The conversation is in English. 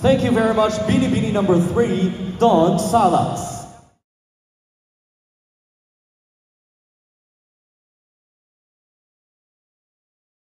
Thank you very much, Bini Bini number three, Don Salas.